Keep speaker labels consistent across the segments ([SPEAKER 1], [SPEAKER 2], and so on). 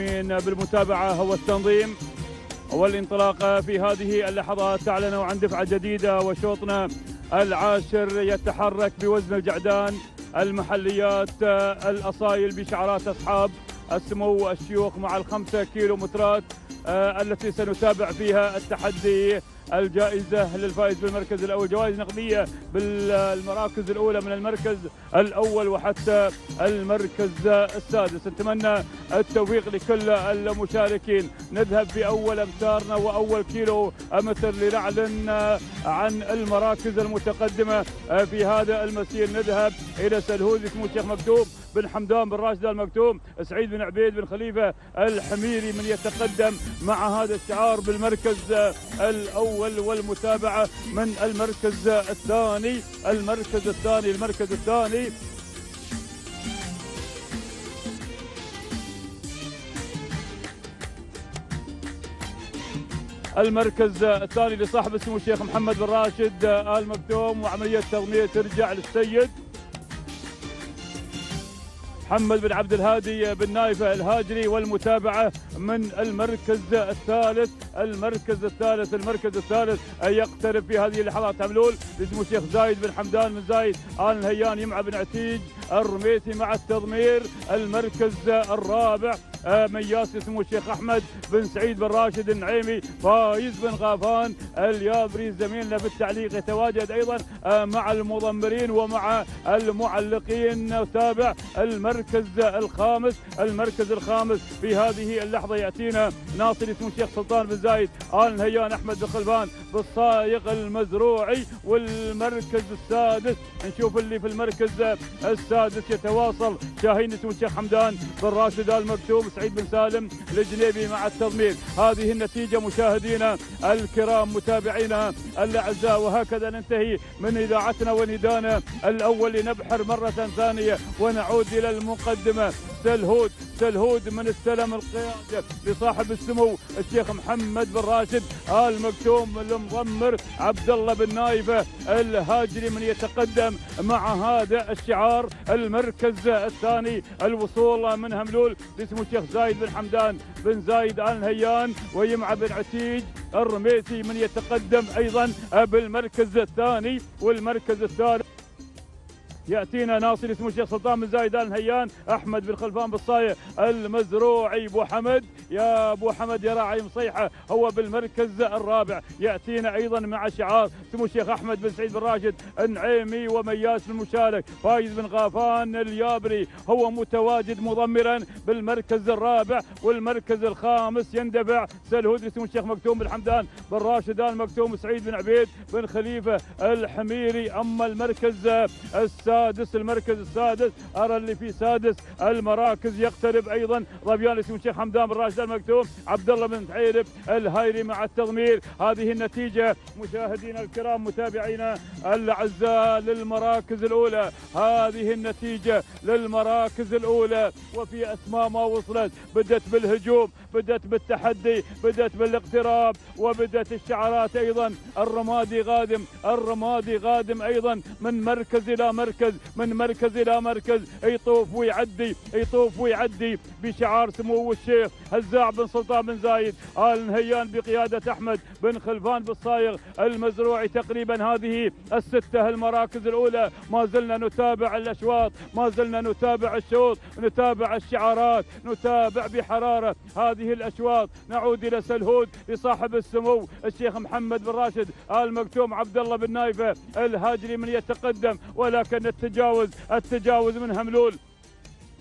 [SPEAKER 1] القائمين بالمتابعة والتنظيم والانطلاق في هذه اللحظات تعلنوا عن دفعة جديدة وشوطنا العاشر يتحرك بوزن الجعدان. المحليات الأصايل بشعارات أصحاب السمو الشيوخ مع الخمسة كيلو مترات آه، التي سنتابع فيها التحدي. الجائزة للفائز بالمركز الأول. جوائز نقدية بالمراكز الأولى من المركز الأول وحتى المركز السادس. نتمنى التوفيق لكل المشاركين. نذهب في أول أمتارنا وأول كيلو متر لنعلن عن المراكز المتقدمة في هذا المسير. نذهب إلى سلهوز. اسمه الشيخ مكتوب بن حمدان بن راشد المكتوم سعيد بن عبيد بن خليفة الحميري من يتقدم مع هذا الشعار بالمركز الأول. والمتابعة من المركز الثاني المركز الثاني المركز الثاني. المركز الثاني لصاحب اسمه الشيخ محمد بن راشد آل مكتوم وعملية تغمية ترجع للسيد. محمد بن عبد الهادي بن نايفة الهاجري والمتابعة من المركز الثالث المركز الثالث المركز الثالث يقترب في هذه اللحظات. حملول اسمه الشيخ زايد بن حمدان بن زايد. آل الهيان يمعى بن عتيج الرميسي مع التضمير. المركز الرابع مياس اسمه الشيخ أحمد بن سعيد بن راشد النعيمي فايز بن غافان. اليابري زميلنا في التعليق يتواجد أيضا آه، مع المضمرين ومع المعلقين. تابع المركز الخامس المركز الخامس في هذه اللحظة يأتينا ناصر اسمه الشيخ سلطان بن زايد آل نهيان أحمد بن خلفان بالصايغ المزروعي والمركز السادس. نشوف اللي في المركز السادس يتواصل. شاهين اسمه الشيخ حمدان بن راشد آل مكتوم سعيد بن سالم الجنيبي مع التضمير هذه النتيجة مشاهدينا الكرام متابعينا الأعزاء وهكذا ننتهي من إذاعتنا وندانا الأول لنبحر مرة ثانية ونعود إلى المقدمة. سلهود سلهود من استلم القيادة لصاحب السمو الشيخ محمد بن راشد آل مكتوم المضمر عبد الله بن نايفة الهاجري من يتقدم مع هذا الشعار المركز الثاني الوصول من هملول اسمه الشيخ زايد بن حمدان بن زايد آل نهيان ويمعى بن عتيج الرميسي من يتقدم أيضا بالمركز الثاني والمركز الثالث. يأتينا ناصر اسمه الشيخ سلطان بن زايد آل نهيان أحمد بن خلفان بالصايه المزروعي أبو حمد. يا أبو حمد يا راعي مصيحة هو بالمركز الرابع. يأتينا أيضا مع شعار اسمه الشيخ أحمد بن سعيد بن راشد النعيمي ومياس المشارك فايز بن غافان اليابري. هو متواجد مضمرا بالمركز الرابع والمركز الخامس يندفع. سلهود اسمه الشيخ مكتوم بن حمدان بن راشد آل مكتوم سعيد بن عبيد بن خليفة الحميري. أما المركز السابع السادس المركز السادس أرى اللي في سادس. المراكز يقترب أيضا. ظبيان اسمه الشيخ حمدان بن راشد المكتوم. عبد الله بن تعيرب الهايري مع التضمير. هذه النتيجة مشاهدينا الكرام متابعينا الأعزاء للمراكز الأولى. هذه النتيجة للمراكز الأولى. وفي أسماء ما وصلت. بدت بالهجوم بدت بالتحدي بدت بالاقتراب وبدت الشعارات أيضا. الرمادي غادم الرمادي غادم أيضا من مركز إلى مركز. من مركز إلى مركز يطوف ويعدي يطوف ويعدي بشعار سمو الشيخ هزاع بن سلطان بن زايد آل نهيان بقيادة أحمد بن خلفان بالصايغ المزروعي تقريبا هذه الستة المراكز الأولى. ما زلنا نتابع الأشواط ما زلنا نتابع الشوط نتابع الشعارات نتابع بحرارة هذه الأشواط. نعود إلى سلهود لصاحب السمو الشيخ محمد بن راشد آل مكتوم عبد الله بن نايفة الهاجري من يتقدم ولكن التجاوز التجاوز من هملول.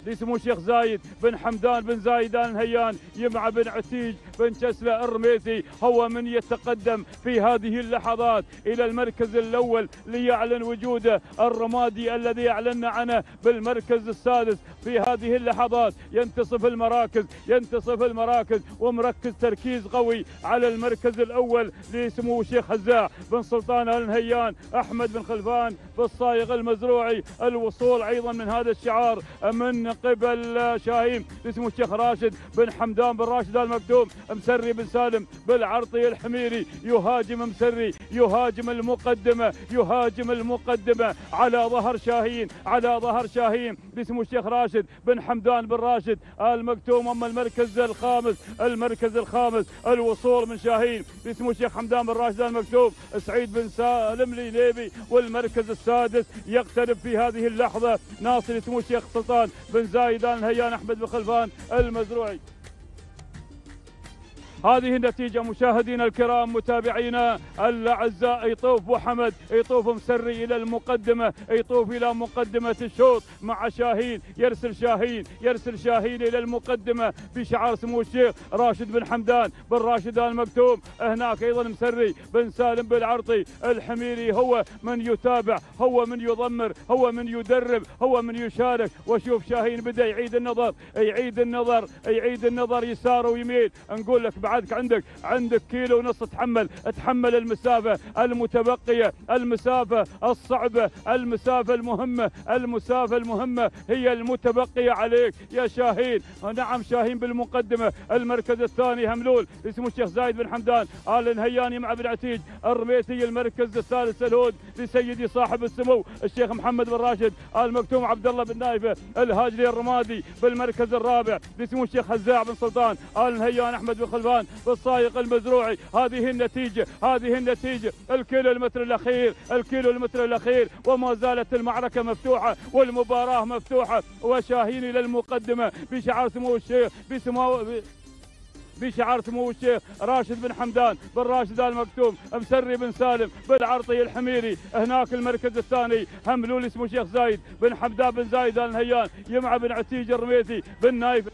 [SPEAKER 1] لسمو الشيخ زايد بن حمدان بن زايد آل نهيان يمع بن عتيج بن شسلة الرميسي هو من يتقدم في هذه اللحظات إلى المركز الأول ليعلن وجوده الرمادي الذي أعلنا عنه بالمركز السادس. في هذه اللحظات ينتصف المراكز ينتصف المراكز ومركز تركيز قوي على المركز الأول لسمو الشيخ هزاع بن سلطان آل نهيان أحمد بن خلفان بالصايغ المزروعي الوصول أيضا من هذا الشعار من قبل شاهين اسمه الشيخ راشد بن حمدان بن راشد المكتوم مسري بن سالم بالعرطي الحميري يهاجم مسري يهاجم المقدمة يهاجم المقدمة على ظهر شاهين على ظهر شاهين باسم الشيخ راشد بن حمدان بن راشد المكتوم. أما المركز الخامس المركز الخامس الوصول من شاهين باسم الشيخ حمدان بن راشد المكتوم سعيد بن سالم ليليبي والمركز السادس يقترب في هذه اللحظة ناصر سمو الشيخ سلطان بن زايدان الهيان أحمد بن خلفان المزروعي. هذه النتيجة مشاهدينا الكرام متابعينا الأعزاء يطوف أبو حمد يطوف مسري إلى المقدمة يطوف إلى مقدمة الشوط مع شاهين يرسل شاهين يرسل شاهين إلى المقدمة بشعار سمو الشيخ راشد بن حمدان بن راشد المكتوم هناك أيضا مسري بن سالم بالعرطي الحميري هو من يتابع هو من يضمر هو من يدرب هو من يشارك وشوف شاهين بدأ يعيد النظر يعيد النظر يعيد النظر يسار ويمين نقول لك بعدك عندك عندك كيلو ونص تحمل تحمل المسافة المتبقية المسافة الصعبة المسافة المهمة المسافة المهمة هي المتبقية عليك يا شاهين. نعم شاهين بالمقدمة المركز الثاني هملول اسمه الشيخ زايد بن حمدان. آل نهياني مع بن عتيج الرميتي المركز الثالث الهود لسيدي صاحب السمو الشيخ محمد بن راشد. آل مكتوم عبد الله بن نايفة الهاجري الرمادي بالمركز الرابع اسمه الشيخ هزاع بن سلطان. آل نهيان أحمد بن خلفان. بالصايق المزروعي. هذه النتيجة هذه النتيجة. الكيلو المتر الأخير الكيلو المتر الأخير. وما زالت المعركة مفتوحة والمباراة مفتوحة. وشاهين إلى المقدمة بشعار سمو الشيخ بسمو بشعار سمو الشيخ راشد بن حمدان. بن راشد ال مكتوم مسري بن سالم. بن عرطي الحميري هناك المركز الثاني. هملول اسمه الشيخ زايد بن حمدان بن زايد ال نهيان يمع بن عتيج الرميثي بن نايف.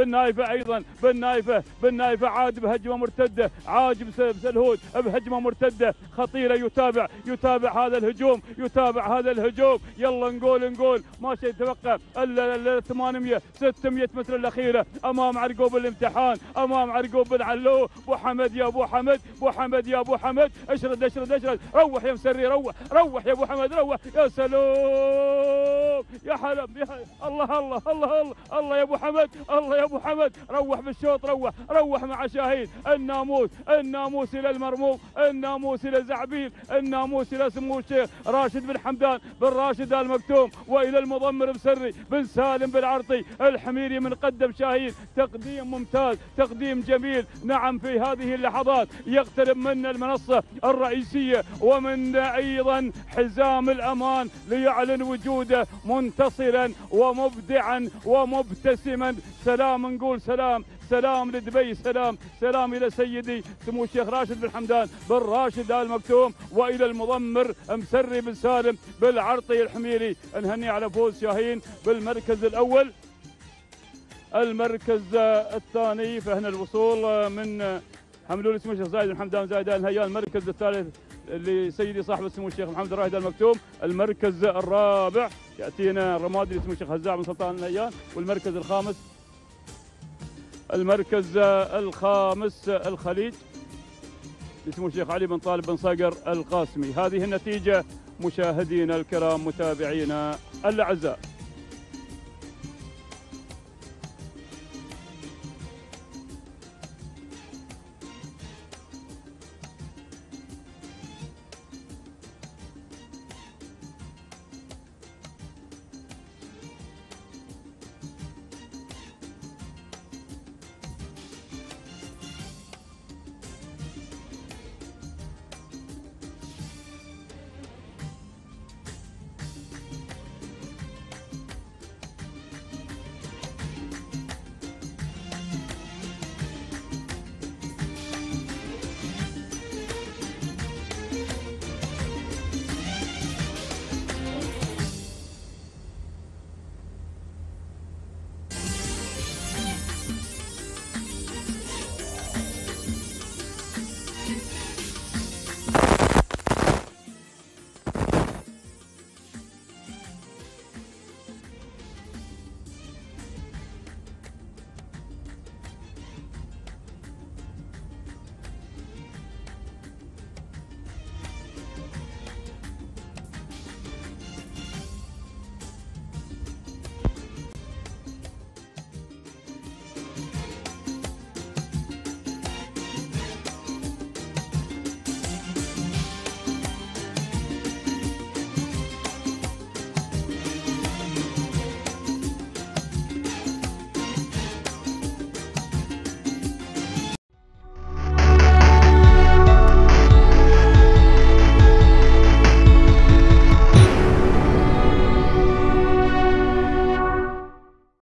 [SPEAKER 1] بالنايفة أيضا بالنايفة بالنايفة عاد بهجمة مرتدة عاجب سلهود بهجمة مرتدة خطيرة يتابع يتابع هذا الهجوم يتابع هذا الهجوم. يلا نقول نقول ما شيء يتبقى إلا 800 600 متر الأخيرة أمام عرقوب الامتحان أمام عرقوب بن علو أبو حمد يا أبو حمد أبو حمد يا أبو حمد. اشرد اشرد اشرد. روح يا مسري روح روح يا أبو حمد روح. يا سلام يا حلب يا الله الله الله الله الله يا أبو حمد الله يا أبو حمد روح بالشوط روح روح مع شاهين. الناموس الناموس إلى المرموم الناموس إلى زعبيل الناموس إلى سمو الشيخ. راشد بن حمدان بن راشد المكتوم وإلى المضمر بسري بن سالم بن عرطي الحميري من قدم شاهين. تقديم ممتاز تقديم جميل. نعم في هذه اللحظات يقترب منا المنصة الرئيسية ومن أيضا حزام الأمان ليعلن وجوده منتصرا ومبدعا ومبتسما. سلام نقول سلام سلام لدبي سلام سلام إلى سيدي سمو الشيخ راشد بن حمدان. بن راشد آل مكتوم وإلى المضمر مسري بن سالم بالعرطي الحميري نهني على فوز شاهين بالمركز الأول. المركز الثاني فهنا الوصول من حملول سمو الشيخ زايد بن حمدان. زايد آل نهيان المركز الثالث لسيدي صاحب السمو الشيخ محمد الراشد المكتوم المركز الرابع يأتينا الرمادي لسمو الشيخ هزاع بن سلطان النهيان والمركز الخامس المركز الخامس الخليج اسمه الشيخ علي بن طالب بن صقر القاسمي. هذه النتيجة مشاهدينا الكرام متابعينا الأعزاء.